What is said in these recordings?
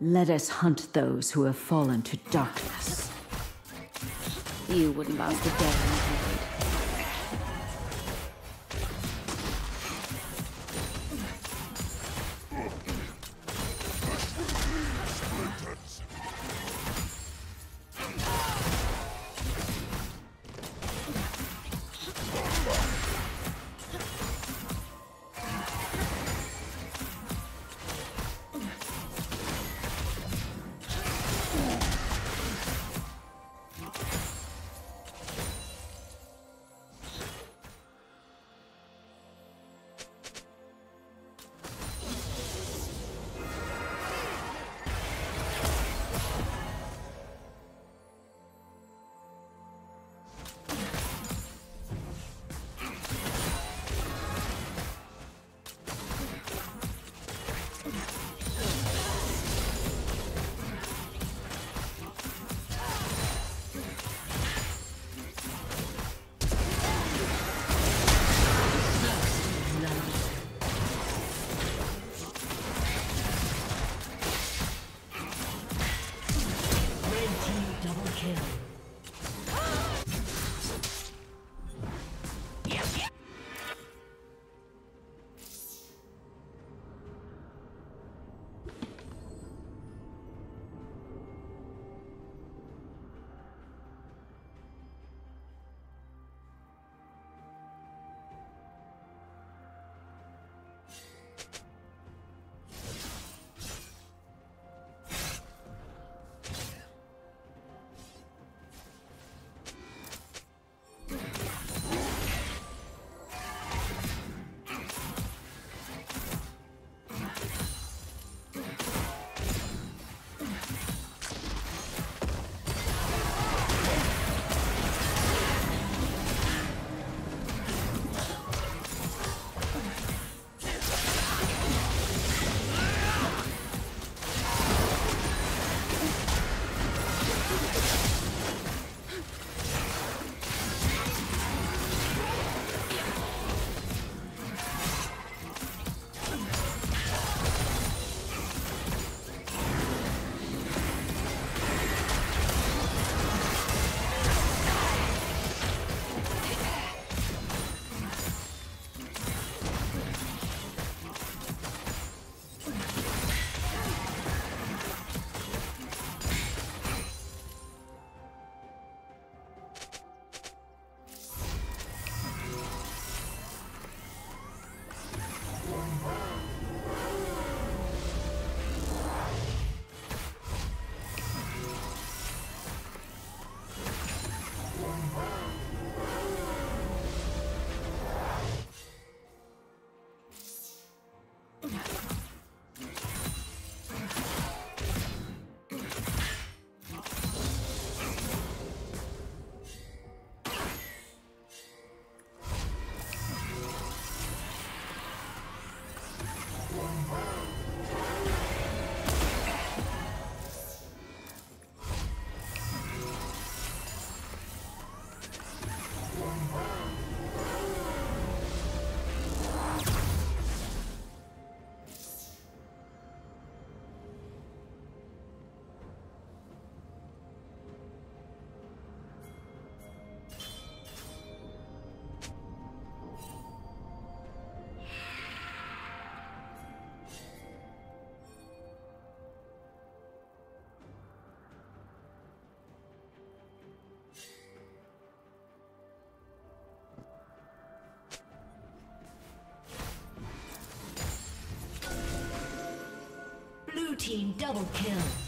Let us hunt those who have fallen to darkness. You wouldn't last a day in void. Team double kill.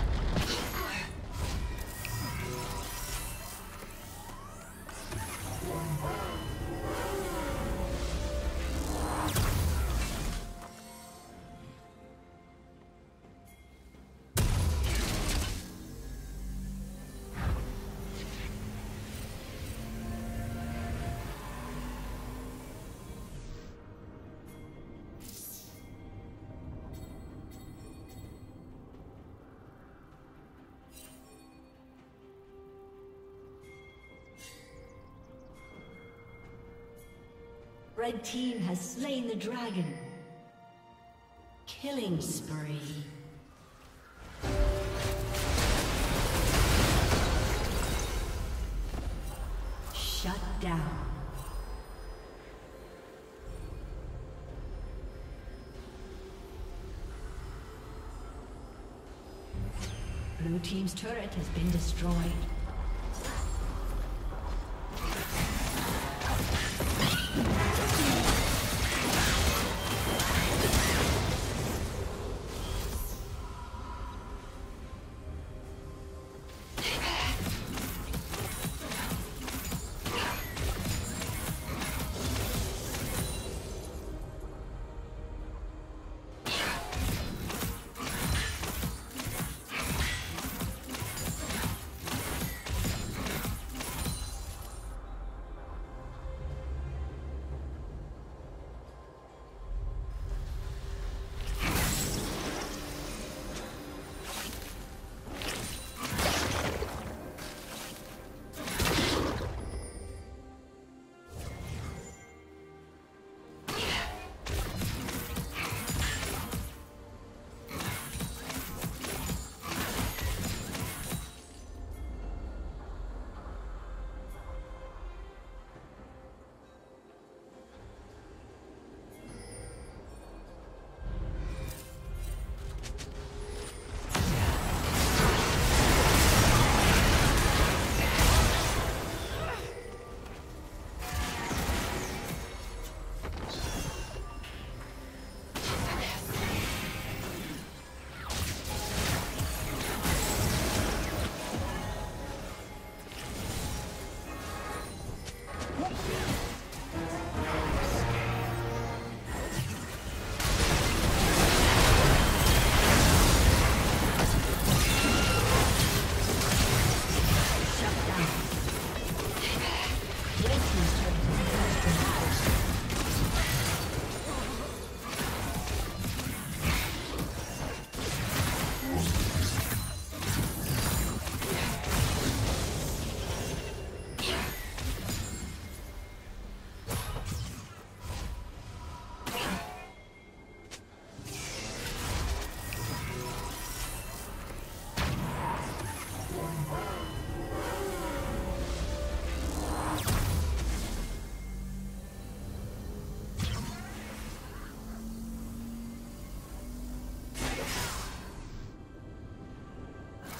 Red Team has slain the dragon. Killing spree. Shut down. Blue Team's turret has been destroyed.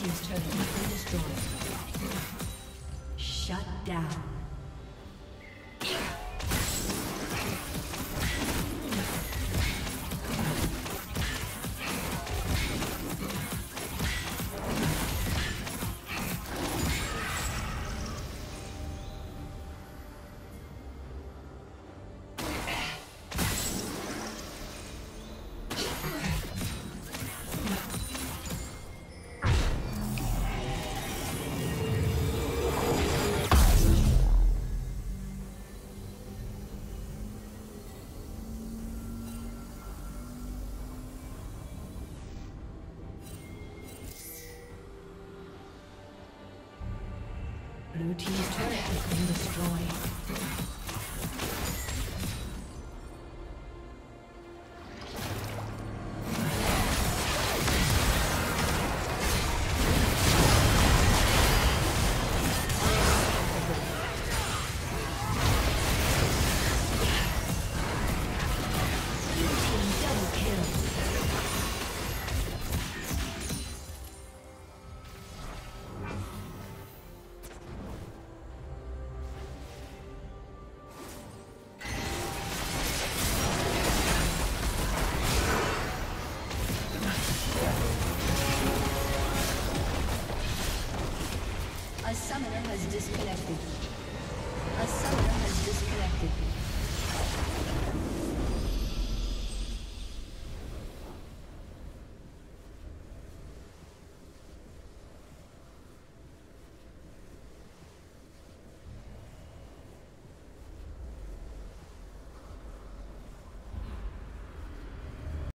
Blue